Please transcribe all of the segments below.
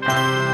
Música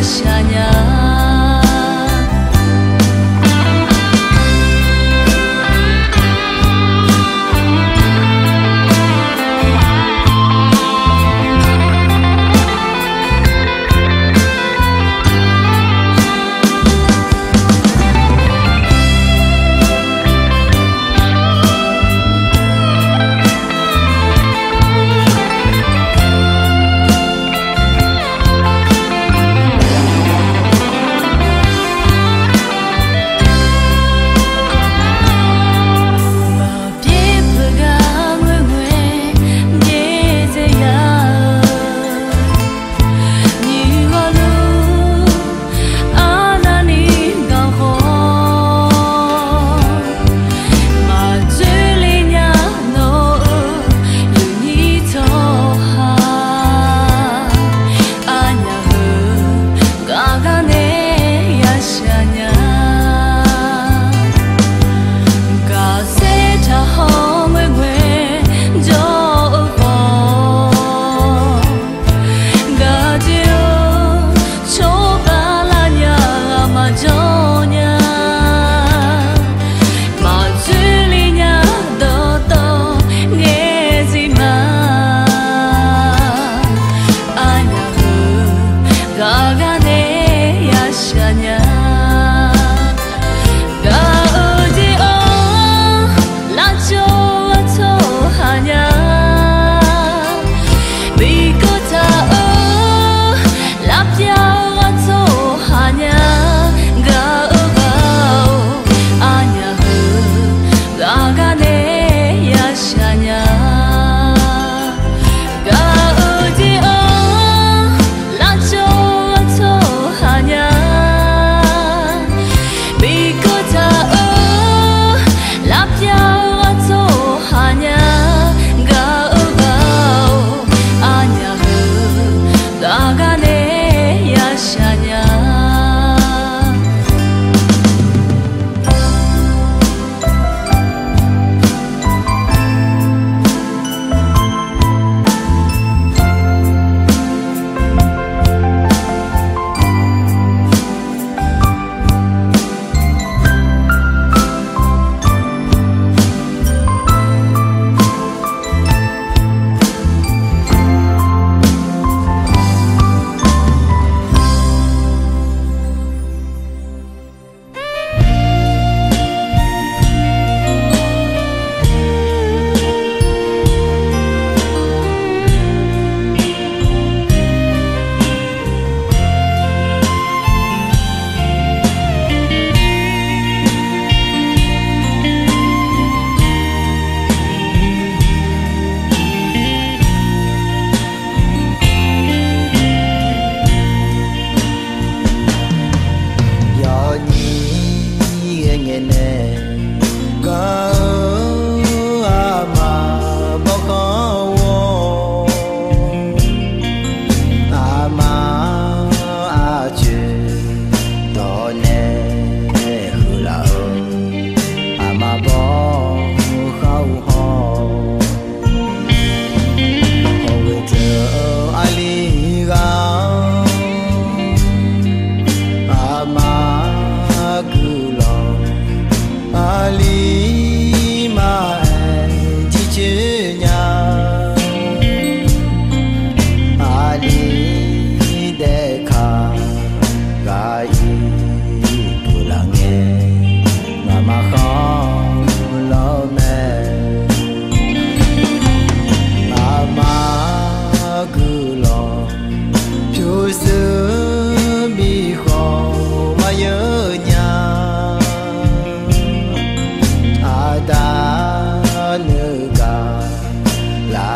想。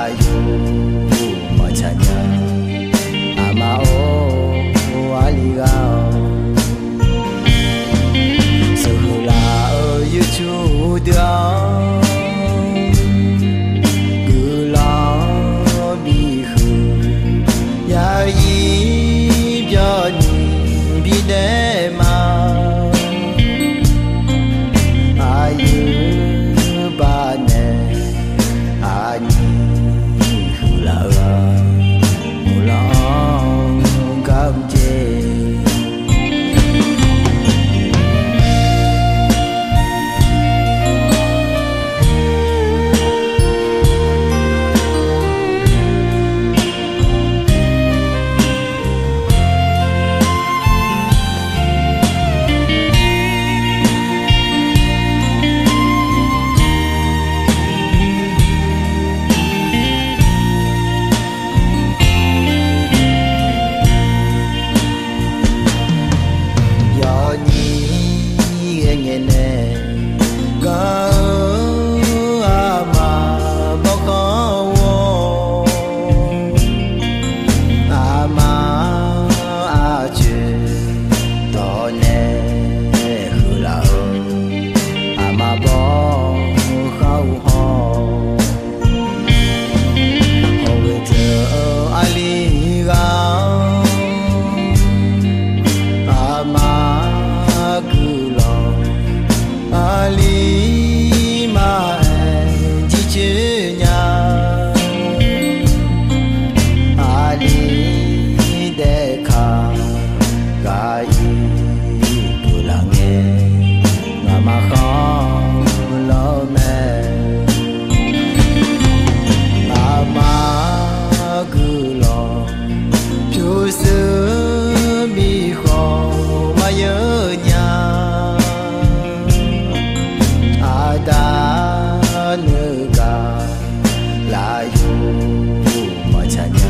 tayo matyaga ali. time.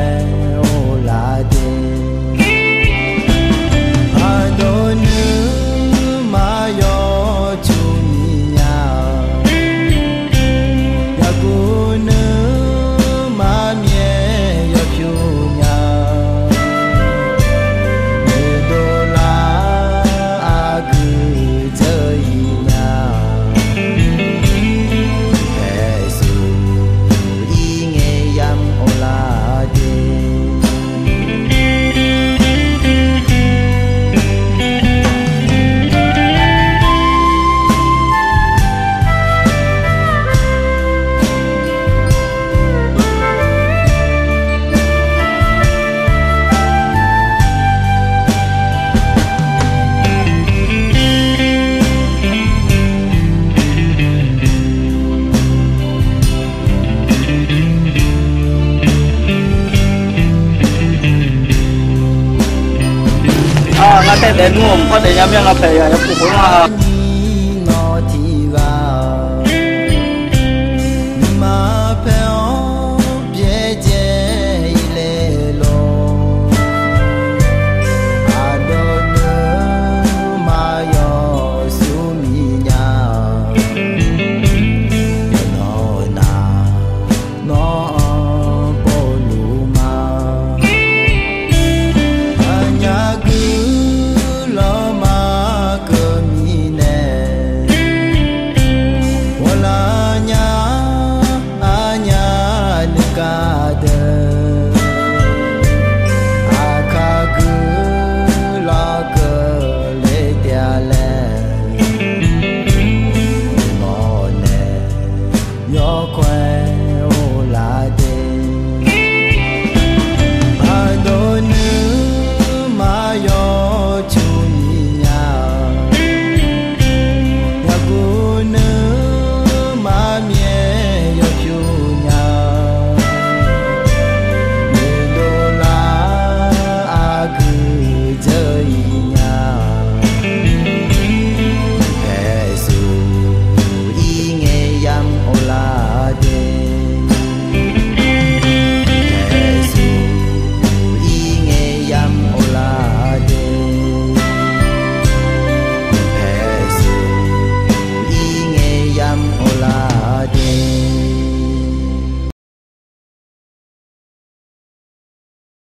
side Wow.